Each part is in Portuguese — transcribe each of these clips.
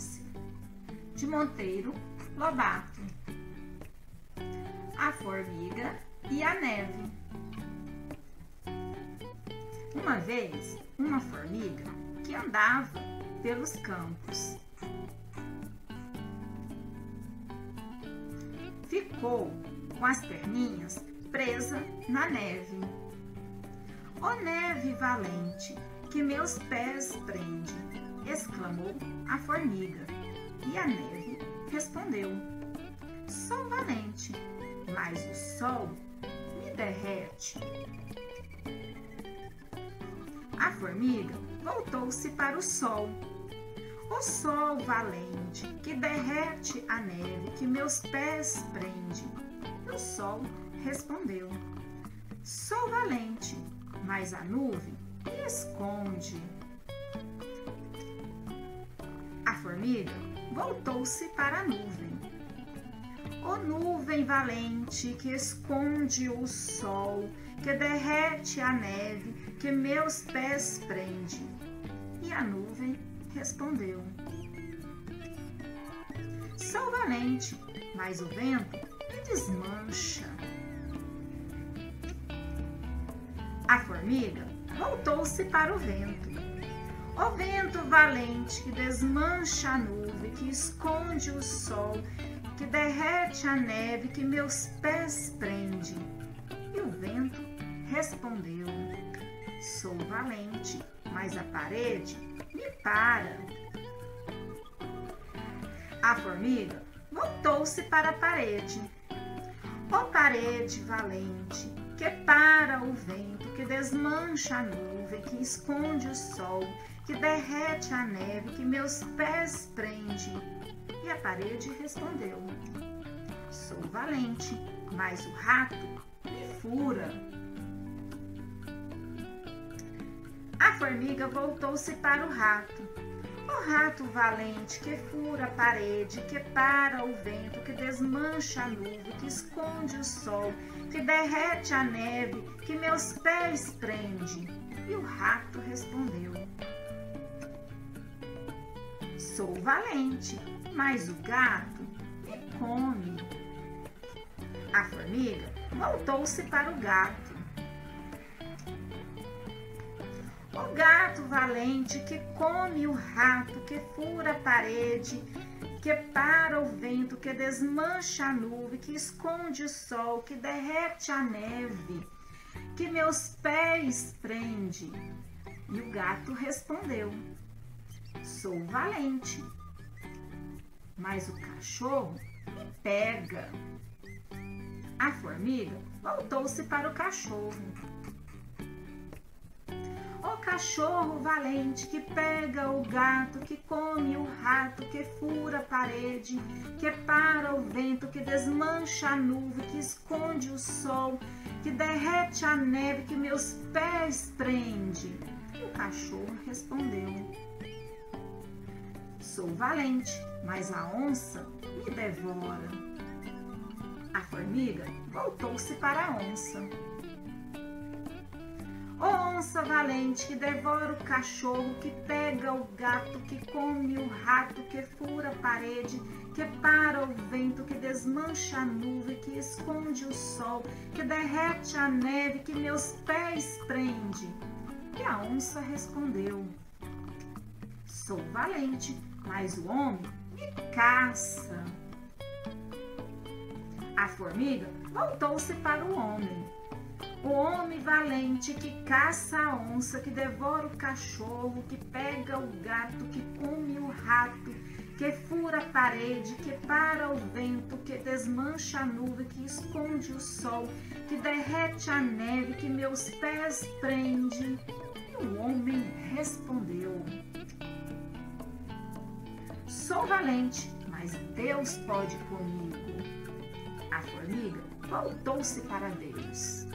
Dulce, de Monteiro Lobato. A formiga e a neve. Uma vez, uma formiga que andava pelos campos ficou com as perninhas presa na neve. Ó neve valente, que meus pés prende, exclamou a formiga. E a neve respondeu: Sou valente, mas o sol me derrete. A formiga voltou-se para o sol. O sol valente que derrete a neve que meus pés prende. O sol respondeu: Sou valente, mas a nuvem esconde. A formiga voltou-se para a nuvem. O nuvem valente que esconde o sol, que derrete a neve, que meus pés prende. E a nuvem respondeu: Sou valente, mas o vento me desmancha. A formiga voltou-se para o vento. O vento valente que desmancha a nuvem, que esconde o sol, que derrete a neve, que meus pés prende. E o vento respondeu: Sou valente, mas a parede me para. A formiga voltou-se para a parede. Ó parede valente, que para o vento, que desmancha a nuvem, que esconde o sol, que derrete a neve, que meus pés prende. E a parede respondeu: Sou valente, mas o rato me fura. A formiga voltou-se para o rato. O rato valente que fura a parede, que para o vento, que desmancha a nuvem, que esconde o sol, que derrete a neve, que meus pés prende. E o rato respondeu: Sou valente, mas o gato me come. A formiga voltou-se para o gato. O gato valente que come o rato, que fura a parede, que para o vento, que desmancha a nuvem, que esconde o sol, que derrete a neve, que meus pés prende. E o gato respondeu: Sou valente, mas o cachorro me pega. A formiga voltou-se para o cachorro cachorro valente que pega o gato, que come o rato, que fura a parede, que para o vento, que desmancha a nuvem, que esconde o sol, que derrete a neve, que meus pés prende. O cachorro respondeu: Sou valente, mas a onça me devora. A formiga voltou-se para a onça onça valente que devora o cachorro, que pega o gato, que come o rato, que fura a parede, que para o vento, que desmancha a nuvem, que esconde o sol, que derrete a neve, que meus pés prende. E a onça respondeu: Sou valente, mas o homem me caça. A formiga voltou-se para o homem o homem valente que caça a onça, que devora o cachorro, que pega o gato, que come o rato, que fura a parede, que para o vento, que desmancha a nuvem, que esconde o sol, que derrete a neve, que meus pés prende. E o homem respondeu: Sou valente, mas Deus pode comigo. A formiga voltou-se para Deus.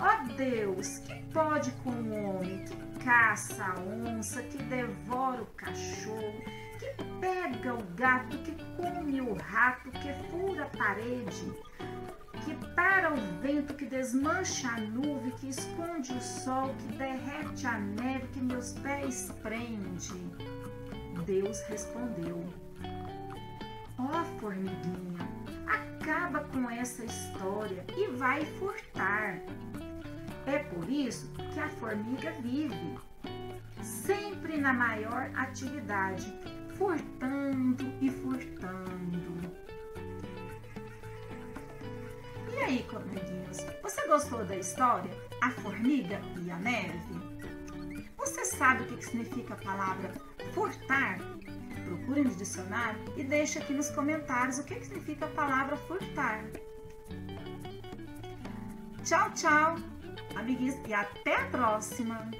Ó Deus, que pode com o homem que caça a onça, que devora o cachorro, que pega o gato, que come o rato, que fura a parede, que para o vento, que desmancha a nuvem, que esconde o sol, que derrete a neve, que meus pés prende. Deus respondeu: Ó formiguinha, acaba com essa história e vai furtar. É por isso que a formiga vive, sempre na maior atividade, furtando e furtando. E aí, coleguinhas, você gostou da história? A formiga e a neve? Você sabe o que significa a palavra furtar? Procure no dicionário e deixe aqui nos comentários o que significa a palavra furtar. Tchau, tchau, amiguinhos, e até a próxima!